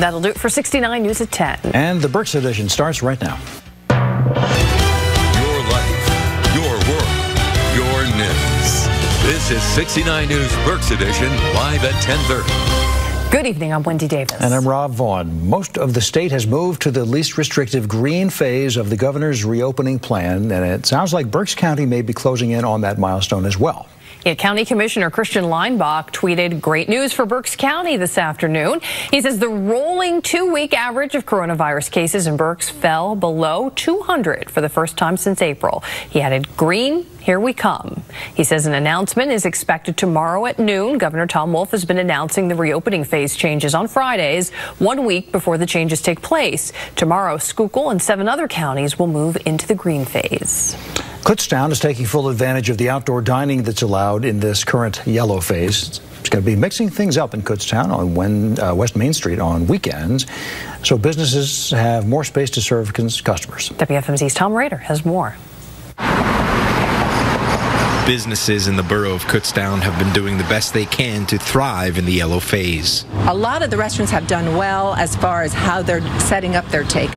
That'll do it for 69 News at 10. And the Berks edition starts right now. Your life, your world, your news. This is 69 News Berks Edition, live at 1030. Good evening, I'm Wendy Davis. And I'm Rob Vaughn. Most of the state has moved to the least restrictive green phase of the governor's reopening plan, and it sounds like Berks County may be closing in on that milestone as well. Yeah, County Commissioner Christian Leinbach tweeted great news for Berks County this afternoon. He says the rolling two-week average of coronavirus cases in Berks fell below 200 for the first time since April. He added, green, here we come. He says an announcement is expected tomorrow at noon. Governor Tom Wolf has been announcing the reopening phase changes on Fridays, one week before the changes take place. Tomorrow, Schuylkill and seven other counties will move into the green phase. Kutztown is taking full advantage of the outdoor dining that's allowed in this current yellow phase. It's going to be mixing things up in Kutztown on when, uh, West Main Street on weekends, so businesses have more space to serve customers. WFMZ's Tom Rader has more. Businesses in the borough of Kutztown have been doing the best they can to thrive in the yellow phase. A lot of the restaurants have done well as far as how they're setting up their take.